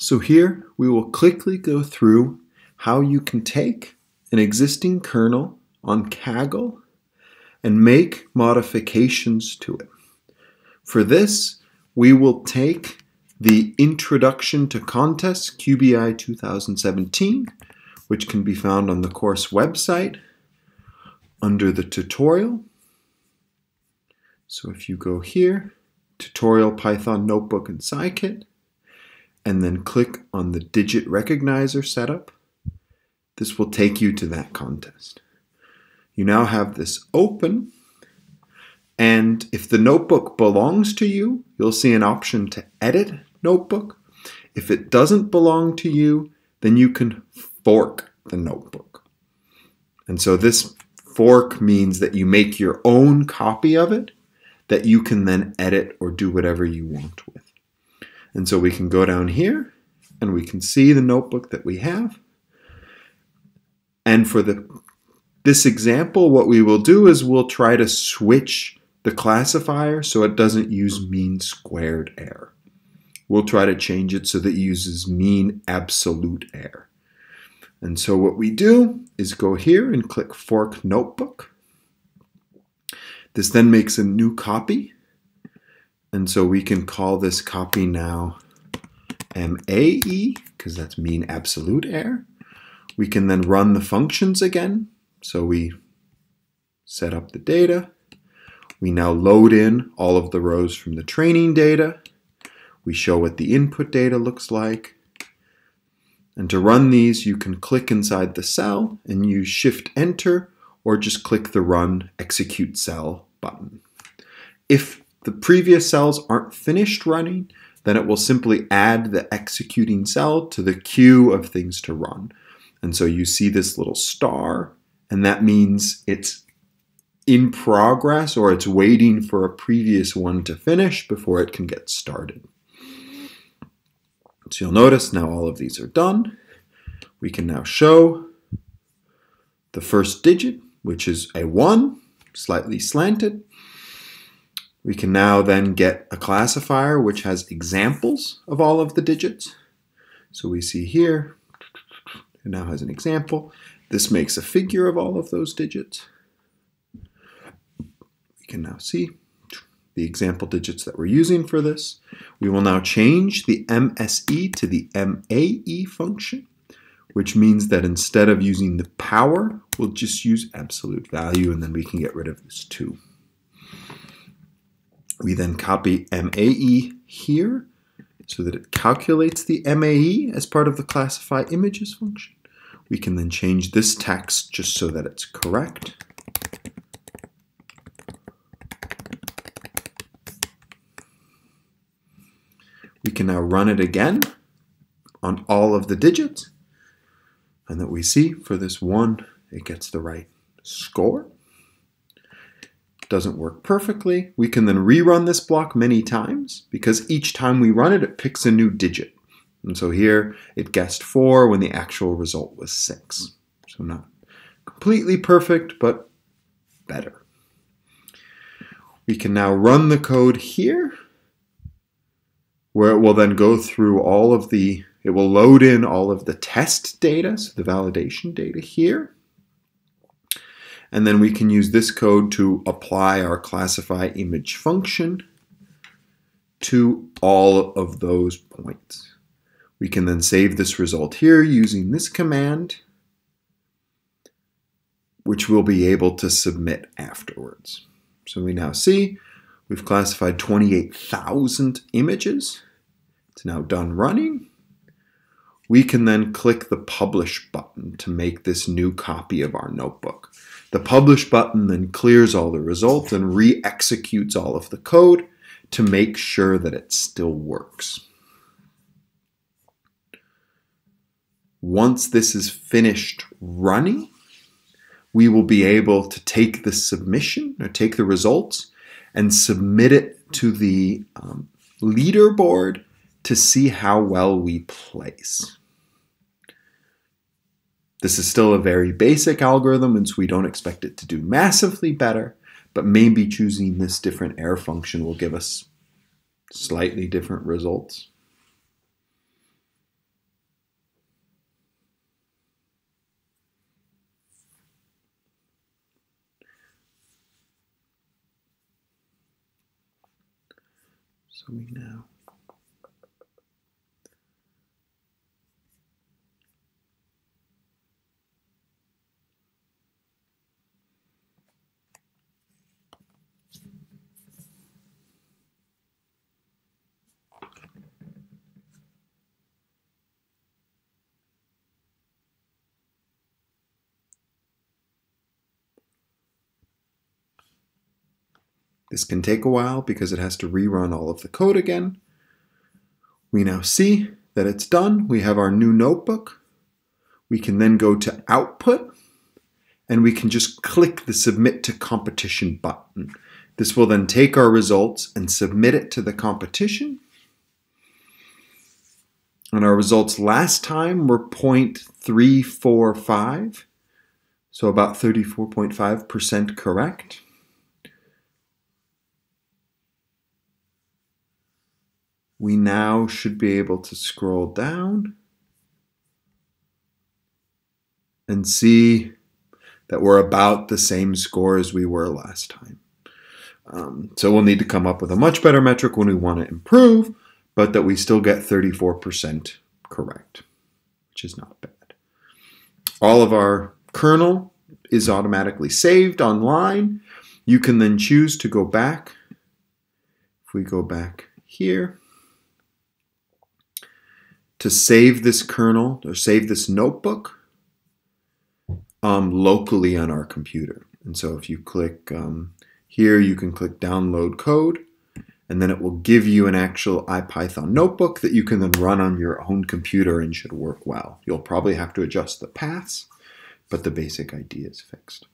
So here we will quickly go through how you can take an existing kernel on Kaggle and make modifications to it. For this, we will take the Introduction to Contests QBI 2017, which can be found on the course website under the tutorial. So if you go here, Tutorial Python Notebook and Scikit, and then click on the digit recognizer setup, this will take you to that contest. You now have this open, and if the notebook belongs to you, you'll see an option to edit notebook. If it doesn't belong to you, then you can fork the notebook. And so this fork means that you make your own copy of it that you can then edit or do whatever you want with. And so we can go down here and we can see the notebook that we have. And for the this example, what we will do is we'll try to switch the classifier so it doesn't use mean squared error. We'll try to change it so that it uses mean absolute error. And so what we do is go here and click Fork Notebook. This then makes a new copy. And so we can call this copy now MAE, because that's mean absolute error. We can then run the functions again. So we set up the data. We now load in all of the rows from the training data. We show what the input data looks like. And to run these, you can click inside the cell and use Shift Enter or just click the Run Execute Cell button. If the previous cells aren't finished running, then it will simply add the executing cell to the queue of things to run. And so you see this little star, and that means it's in progress or it's waiting for a previous one to finish before it can get started. So you'll notice now all of these are done. We can now show the first digit, which is a 1 slightly slanted. We can now then get a classifier which has examples of all of the digits. So we see here, it now has an example. This makes a figure of all of those digits. We can now see the example digits that we're using for this. We will now change the MSE to the MAE function which means that instead of using the power, we'll just use absolute value and then we can get rid of this 2. We then copy MAE here so that it calculates the MAE as part of the classify images function. We can then change this text just so that it's correct. We can now run it again on all of the digits and that we see for this one, it gets the right score. Doesn't work perfectly. We can then rerun this block many times because each time we run it, it picks a new digit. And so here it guessed 4 when the actual result was 6. So not completely perfect, but better. We can now run the code here where it will then go through all of the it will load in all of the test data, so the validation data here. And then we can use this code to apply our classify image function to all of those points. We can then save this result here using this command, which we'll be able to submit afterwards. So we now see we've classified 28,000 images. It's now done running we can then click the publish button to make this new copy of our notebook. The publish button then clears all the results and re-executes all of the code to make sure that it still works. Once this is finished running, we will be able to take the submission or take the results and submit it to the um, leaderboard to see how well we place. This is still a very basic algorithm, and so we don't expect it to do massively better, but maybe choosing this different error function will give us slightly different results. So we now This can take a while because it has to rerun all of the code again. We now see that it's done. We have our new notebook. We can then go to output and we can just click the submit to competition button. This will then take our results and submit it to the competition. And our results last time were 0.345, so about 34.5% correct. We now should be able to scroll down and see that we're about the same score as we were last time. Um, so we'll need to come up with a much better metric when we want to improve, but that we still get 34% correct, which is not bad. All of our kernel is automatically saved online. You can then choose to go back. If we go back here, to save this kernel or save this notebook um, locally on our computer. And so if you click um, here, you can click download code, and then it will give you an actual IPython notebook that you can then run on your own computer and should work well. You'll probably have to adjust the paths, but the basic idea is fixed.